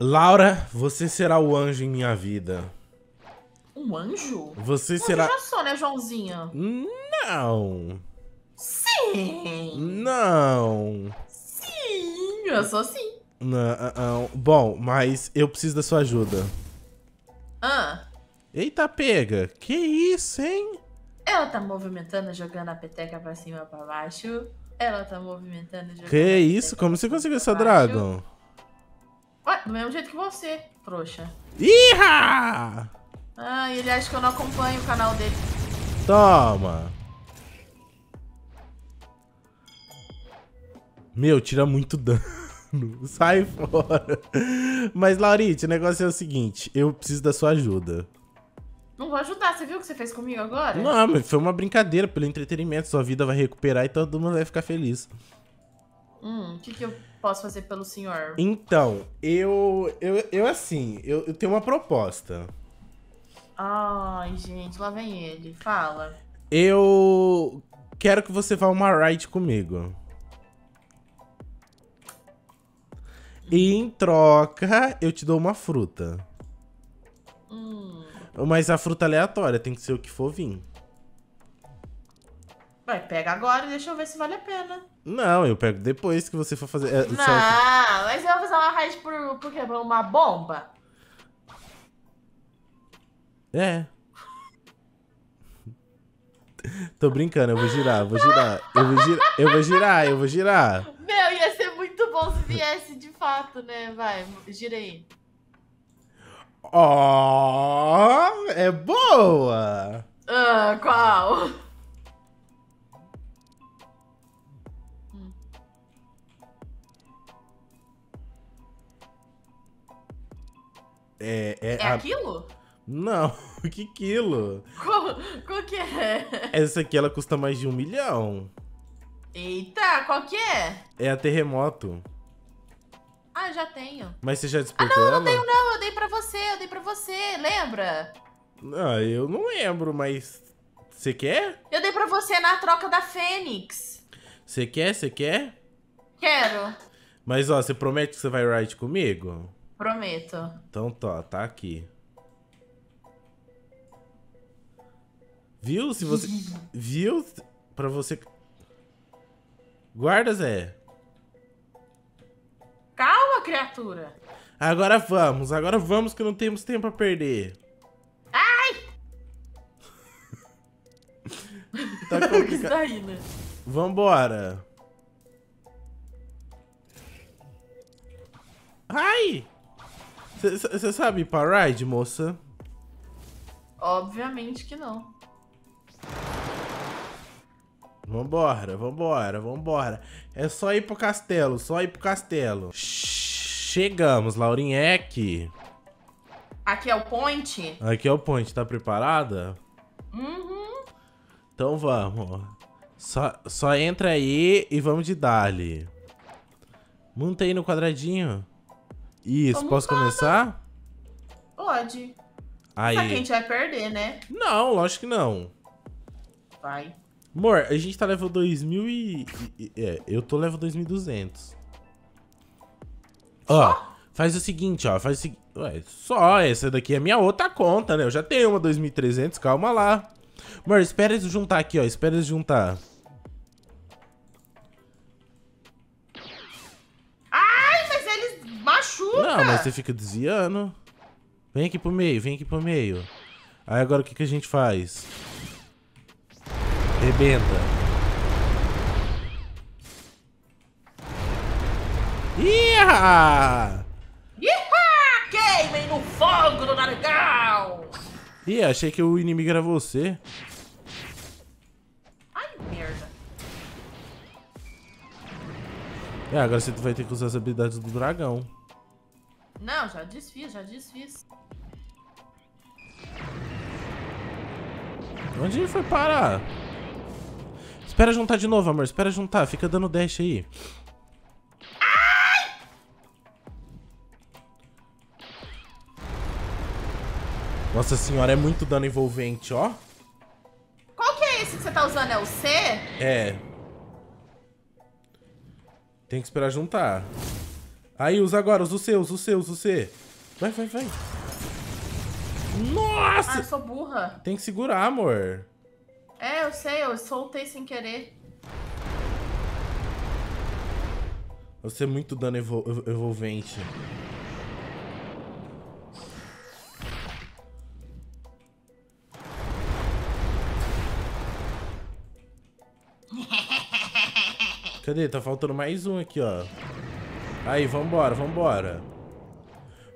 Laura, você será o anjo em minha vida. Um anjo? Você Mas será. Eu já sou, né, Joãozinho? Não. Sim! Não. Sim, eu sou sim. Não. Bom, mas eu preciso da sua ajuda. Ah, Eita, pega. Que isso, hein? ela tá movimentando, jogando a peteca pra cima e pra baixo. Ela tá movimentando, jogando Que isso? Como você conseguiu essa. Dragon? Ué, do mesmo jeito que você, trouxa. Iha! Ah, ele acha que eu não acompanho o canal dele. Toma. Meu, tira muito dano. Sai fora. Mas, Laurite, o negócio é o seguinte. Eu preciso da sua ajuda. Não vou ajudar, você viu o que você fez comigo agora? Não, mas foi uma brincadeira pelo entretenimento. Sua vida vai recuperar e todo mundo vai ficar feliz. Hum, o que, que eu posso fazer pelo senhor? Então, eu. Eu, eu assim, eu, eu tenho uma proposta. Ai, gente, lá vem ele. Fala. Eu quero que você vá uma ride comigo. E em troca, eu te dou uma fruta. Hum. Mas a fruta aleatória tem que ser o que for vir. Vai, pega agora e deixa eu ver se vale a pena. Não, eu pego depois que você for fazer. é, Não, só- mas eu vou fazer uma raid por, por quê? Por uma bomba? É. Tô brincando, eu vou girar, vou girar. Eu vou girar, eu vou girar, eu vou girar. Meu, ia ser muito bom se viesse de fato, né? Vai, gira aí. Ó, é boa! Ah, qual? É, é, É a- aquilo? Não, que quilo? Qual, qual que é? Essa aqui ela custa mais de um milhão. Eita, qual que é? É a terremoto. Ah, já tenho. Mas você já Ah, despertou não, eu ela? não tenho não, eu dei pra você, eu dei pra você, lembra? Ah, eu não lembro, mas. Você quer? Eu dei pra você na troca da Fênix. Você quer? Você quer? Quero. Mas ó, você promete que você vai ride comigo? Prometo. Então tá, tá aqui. Viu? Se você. Viu? Pra você. Guarda, Zé. Calma, criatura. Agora vamos, agora vamos que não temos tempo a perder. Ai! Tá complicado. daí, né? Vambora. Ai! Você sabe ir pra ride, moça? Obviamente que não. Vambora, vambora, vambora. É só ir pro castelo, só ir pro castelo. Chegamos, Laurinha, é aqui. Aqui é o point? Aqui é o point, tá preparada? Uhum. Então vamos. Só, só entra aí e vamos de dali. Monta aí no quadradinho. Isso, Tô posso começar? Pode. Só que a Aí. gente vai perder, né? Não, lógico que não. Vai. Amor, a gente tá level 2000 e... e- É, eu tô level 2200. Ó, faz o seguinte, ó, faz o seguinte... Ué, só, essa daqui é minha outra conta, né? Eu já tenho uma 2300, calma lá. Amor, espera eles juntar aqui, ó, espera eles juntar. Não, mas você fica desviando. Vem aqui pro meio, vem aqui pro meio. Aí agora o que, que a gente faz? Rebenta. Iha! Ihá! Queimem no fogo do Nargal! Ih, achei que o inimigo era você. Ai, merda. É, agora você vai ter que usar as habilidades do dragão. Não, já desfiz, já desfiz. Onde ele foi parar? Espera juntar de novo, amor. Espera juntar. Fica dando dash aí. Nossa senhora, é muito dano envolvente, ó. Qual que é esse que você tá usando? É o C? É. Tem que esperar juntar. Aí, usa agora, usa o seu, usa o seu, usa o seu. Vai, vai, vai. Nossa! Ah, eu sou burra. Tem que segurar, amor. É, eu sei, eu soltei sem querer. Você é muito dano evol envolvente. Cadê? Tá faltando mais um aqui, ó. Aí, vambora, vambora.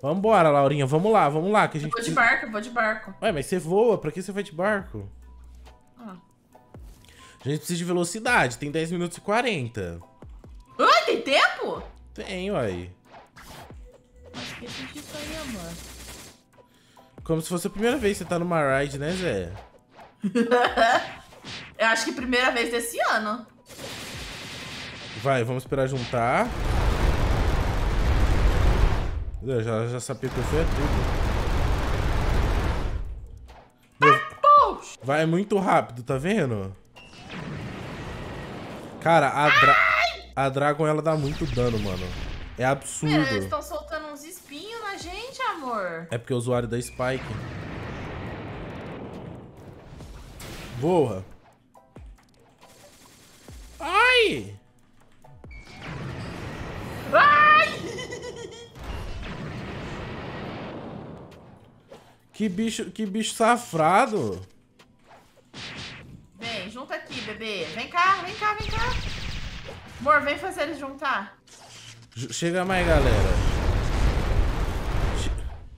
Vambora, Laurinha. Vamos lá, vamos lá. Que a gente Eu vou de barco, eu vou de barco. Ué, mas você voa. Pra que você vai de barco? Ah. A gente precisa de velocidade. Tem 10 minutos e 40. Ai, tem tempo? Tem, uai. Esqueci disso aí, amor. Como se fosse a primeira vez que você tá numa ride, né, Zé? Eu acho que primeira vez desse ano. Vai, vamos esperar juntar. Eu já, já sabia que eu fui a tudo. Meu, vai muito rápido, tá vendo? Cara, a, dra a Dragon, ela dá muito dano, mano. É Pera, eles absurdo. estão soltando uns espinhos na gente, amor. É porque é o usuário da Spike. Voa. Ai! Ai! Que bicho, que bicho safado. Vem, junta aqui, bebê. Vem cá, vem cá, vem cá. Amor, vem fazer eles juntar. Chega mais, galera.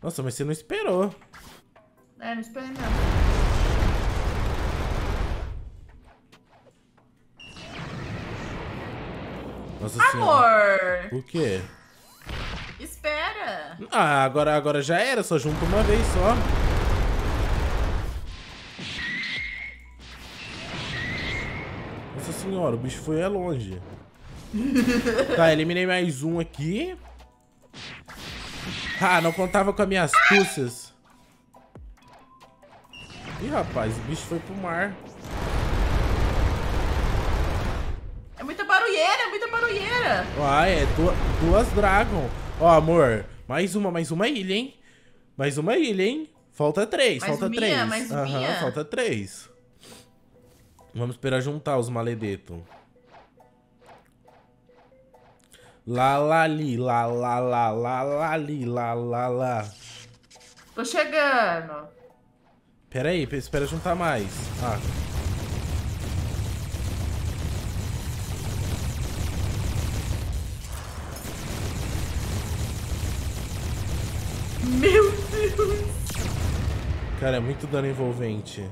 Nossa, mas você não esperou. É, não esperei não. Nossa senhora. Amor! O quê? Espera! Ah, agora, agora já era, só junta uma vez só. Nossa senhora, o bicho foi é longe. tá, eliminei mais um aqui. Ah, não contava com as minhas astúcias. Ih, rapaz, o bicho foi pro mar. É muita barulheira, é muita barulheira. Uai, é du- duas Dragon. Ó, amor, mais uma, mais uma ilha, hein? Mais uma ilha, hein? Falta três, Mais falta minha, três. mais Aham, minha. falta três. Vamos esperar juntar os maledetos. Lá, lá, li, lá, lá, lá, lá, lá, li, lá, lá, lá. Tô chegando. Pera aí, pe- espera juntar mais. Ah, Meu Deus. cara, é muito dano envolvente.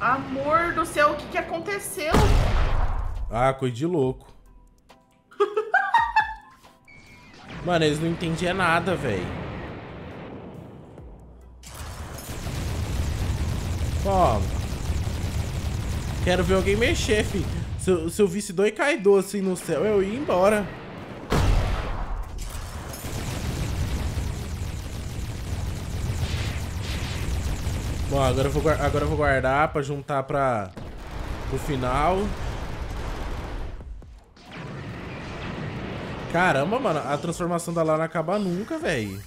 Amor do céu, o que que aconteceu? Ah, coisa de louco. Mano, eles não entendiam nada, velho. Ó. Quero ver alguém mexer, fi. Se eu, se eu visse dois Kaido assim no céu, eu ia embora. Bom, agora eu vou, agora eu vou guardar pra juntar pra... pro final. Caramba, mano, a transformação da Lana acaba nunca, velho.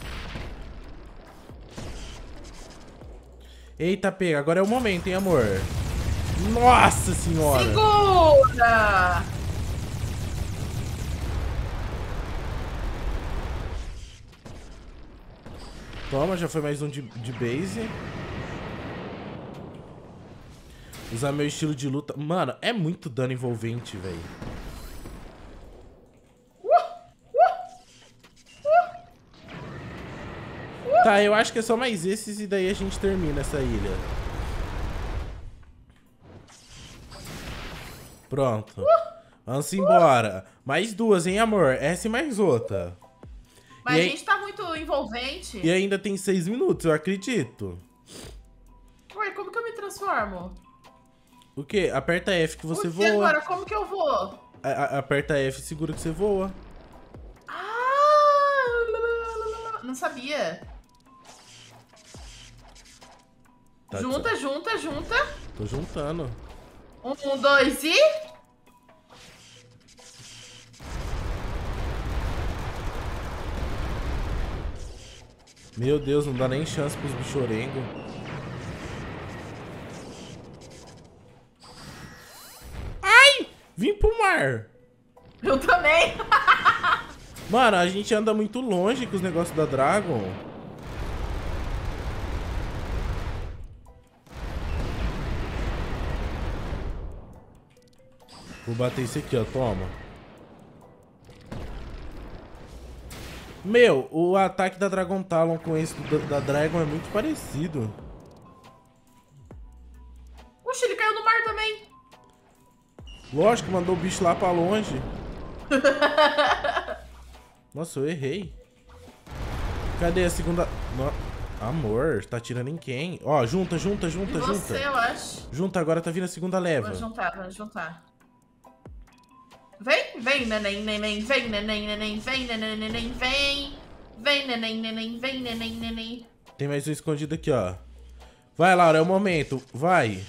Eita, pega, agora é o momento, hein, amor? Nossa senhora! Segura! Toma, já foi mais um de, de base. Usar meu estilo de luta. Mano, é muito dano envolvente, velho. Tá, eu acho que é só mais esses e daí a gente termina essa ilha. Pronto. Vamos embora. Mais duas, hein, amor? Essa e mais outra. Mas E a gente tá muito envolvente. E ainda tem seis minutos, eu acredito. Ué, como que eu me transformo? O quê? Aperta F que você voa. agora? Como que eu vou? A, aperta F e segura que você voa. Ah! Não sabia. Tá junta, de... junta, junta. Tô juntando. Um, um, dois e... Meu Deus, não dá nem chance pros bichorengos. Mar. Eu também. Mano, a gente anda muito longe com os negócios da Dragon. Vou bater esse aqui, ó. Toma. Meu, o ataque da Dragon Talon com esse da Dragon é muito parecido. Lógico, mandou o bicho lá pra longe. Nossa, eu errei. Cadê a segunda... No... Amor, tá tirando em quem? Ó, junta, junta, junta, e junta. você, eu acho. Junta, agora tá vindo a segunda leva. Vou juntar, vou juntar. Vem, vem, neném, neném, vem, neném, neném, vem, neném, neném, vem. Vem, neném, neném, vem, neném, neném. Tem mais um escondido aqui, ó. Vai, Laura, é o momento. Vai.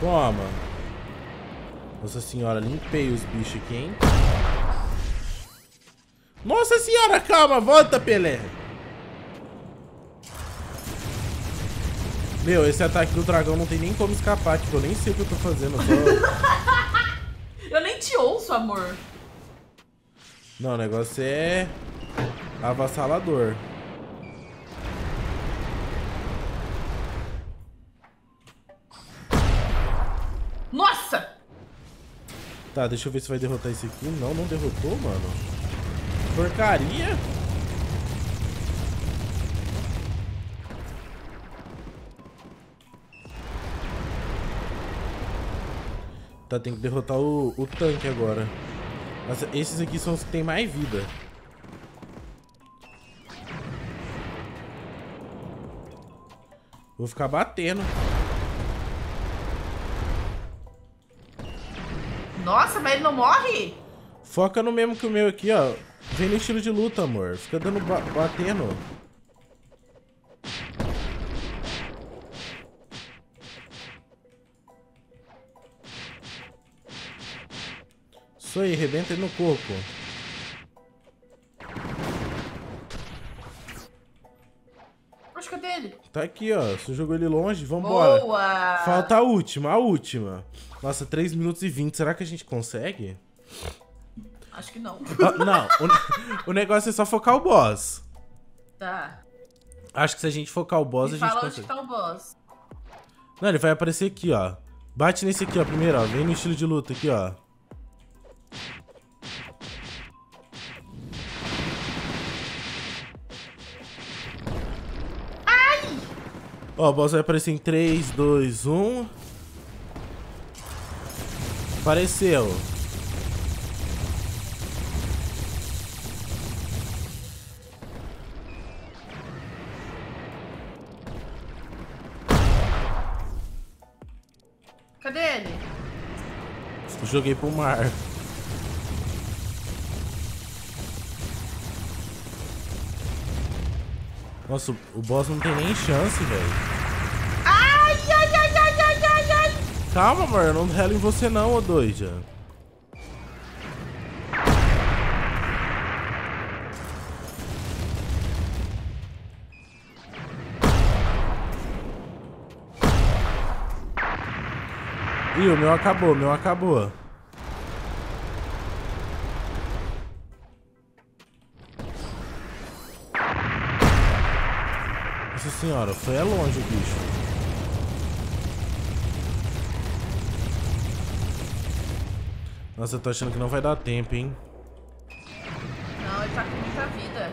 Toma. Nossa senhora, limpei os bichos aqui, hein? Nossa senhora, calma, volta, Pelé. Meu, esse ataque do dragão não tem nem como escapar, tipo, eu nem sei o que eu tô fazendo, eu tô... eu nem te ouço, amor. Não, o negócio é avassalador. Nossa! Tá, deixa eu ver se vai derrotar esse aqui. Não, não derrotou, mano. Porcaria! Tá, tem que derrotar o, o tanque agora. Nossa, esses aqui são os que tem mais vida. Vou ficar batendo. Nossa, mas ele não morre? Foca no mesmo que o meu aqui, ó. Vem no estilo de luta, amor. Fica dando ba batendo. Isso aí, rebenta ele no corpo. Acho que é dele. Tá aqui, ó. Você jogou ele longe, vambora. Boa! Falta a última, a última. Nossa, 3 minutos e 20. Será que a gente consegue? Acho que não. Ah, não, o, o, negócio é só focar o boss. Tá. Acho que se a gente focar o boss, Me a gente fala consegue. onde tá o boss. Não, ele vai aparecer aqui, ó. Bate nesse aqui, ó, primeiro, ó. Vem no estilo de luta aqui, ó. Ai! Ó, o boss vai aparecer em 3, 2, 1. Apareceu. Cadê ele? Joguei pro mar. Nossa, o boss não tem nem chance, velho. Ai, ai, ai, ai, ai, ai, ai. Calma, amor, não relo em você não, ô doida. Ih, o meu acabou, o meu acabou. Nossa senhora, foi longe o bicho. Nossa, eu tô achando que não vai dar tempo, hein? Não, ele tá com muita vida.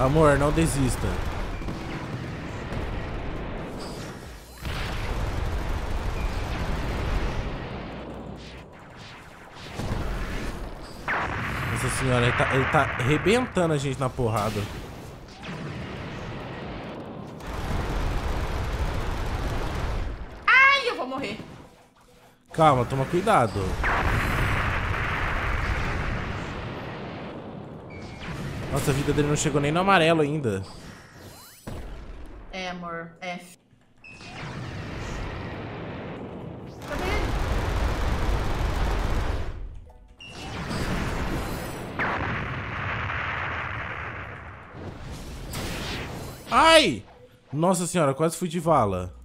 Amor, não desista. Nossa senhora, ele tá, ele tá arrebentando a gente na porrada. Ai, eu vou morrer. Calma, toma cuidado. Nossa, a vida dele não chegou nem no amarelo ainda. É, amor. F. Cadê ele? Ai! Nossa senhora, quase fui de vala.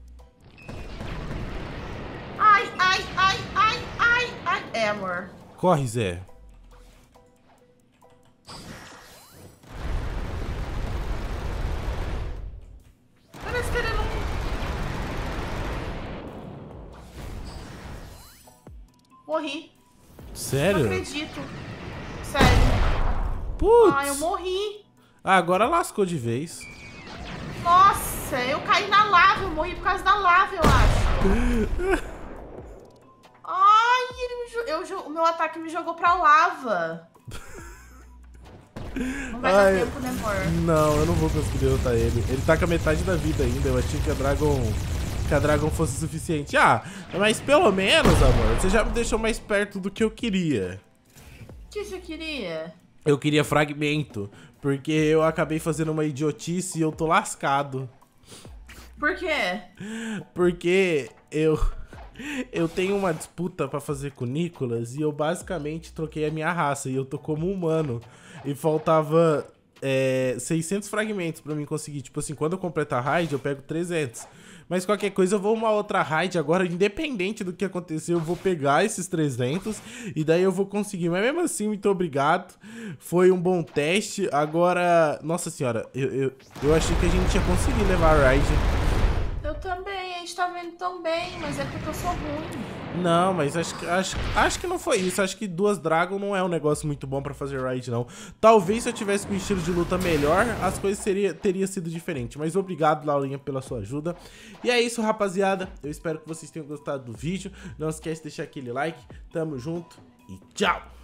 Corre, Zé. Parece que ele não... Morri. Não Sério? acredito. Sério. Putz! Ai, eu morri. Ah, agora lascou de vez. Nossa, eu caí na lava. Eu morri por causa da lava, eu acho. Eu o meu ataque me jogou pra lava. Não vai Ai. dar tempo, né, amor? Não, eu não vou conseguir derrotar ele. Ele tá com a metade da vida ainda. Eu achei que a Dragon. Que a Dragon fosse o suficiente. Ah, mas pelo menos, amor, você já me deixou mais perto do que eu queria. O que você queria? Eu queria fragmento. Porque eu acabei fazendo uma idiotice e eu tô lascado. Por quê? Porque eu. Eu tenho uma disputa pra fazer com o Nicolas e eu basicamente troquei a minha raça e eu tô como humano. E faltava é, 600 fragmentos pra mim conseguir. Tipo assim, quando eu completar a raid, eu pego 300. Mas qualquer coisa, eu vou uma outra raid agora, independente do que acontecer, eu vou pegar esses 300 e daí eu vou conseguir. Mas mesmo assim, muito obrigado. Foi um bom teste. Agora, nossa senhora, eu, eu, eu achei que a gente ia conseguir levar a raid. Eu também, gente tá vendo tão bem, mas é porque eu sou ruim. Não, mas acho que, acho, acho que não foi isso. Acho que duas Dragon não é um negócio muito bom pra fazer raid, não. Talvez se eu tivesse um estilo de luta melhor, as coisas seria, teria sido diferente. Mas obrigado, Laurinha, pela sua ajuda. E é isso, rapaziada. Eu espero que vocês tenham gostado do vídeo. Não esquece de deixar aquele like. Tamo junto e tchau!